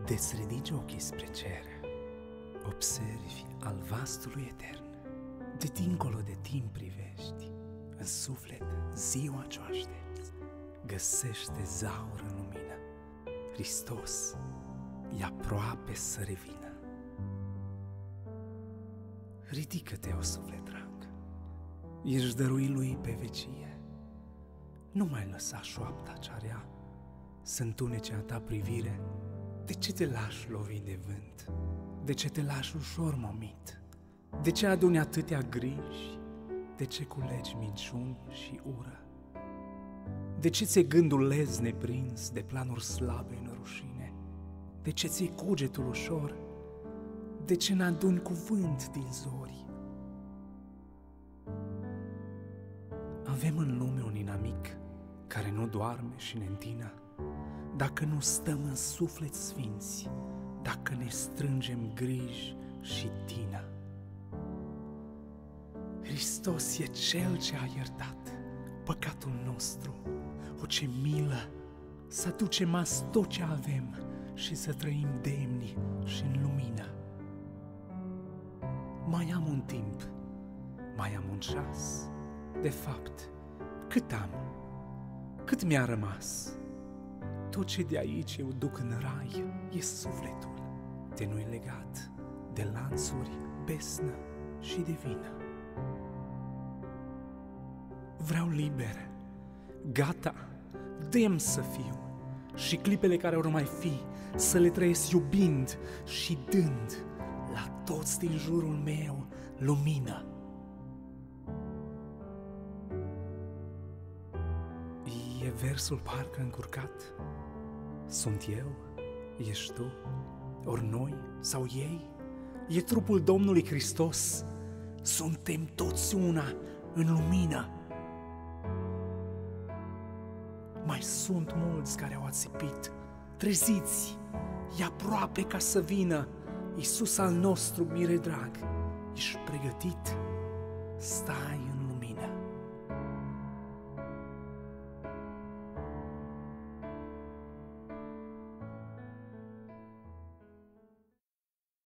Deți ridici ochii spre cer, observi al vastului etern. De dincolo de timp privești, în suflet ziua ce aștepți, găsește zaur în lumină. Hristos e aproape să revină. Ridică-te, o suflet drag, ești dărui lui pe vecie. Nu mai lăsa șoapta cea rea să întunece a ta privire. De ce te lași lovi de vânt? De ce te lași ușor momit? De ce aduni atâtea griji? De ce culegi minciuni și ură? De ce ți-e gândul lez neprins de planuri slabe în rușine? De ce ți-e cugetul ușor? De ce n-aduni cuvânt din zori? Avem în lume un inamic care nu doarme și ne întină, dacă nu stăm în suflet sfinți, dacă ne strângem griji și tină. Hristos e Cel ce a iertat păcatul nostru. O ce milă să aducem azi tot ce avem și să trăim demni și în lumină. Mai am un timp, mai am un ceas, de fapt, cât am, cât mi-a rămas. Tot ce de aici eu duc în rai e sufletul, de nu legat de lanțuri, besnă și de vină. Vreau liber, gata, dem să fiu și clipele care vor mai fi să le trăiesc iubind și dând la toți din jurul meu lumină. E versul parcă încurcat? Sunt eu? Ești tu? Ori noi? Sau ei? E trupul Domnului Hristos? Suntem toți una în lumină. Mai sunt mulți care au ațipit. Treziți! E aproape ca să vină. Iisus al nostru, mire drag, ești pregătit? Stai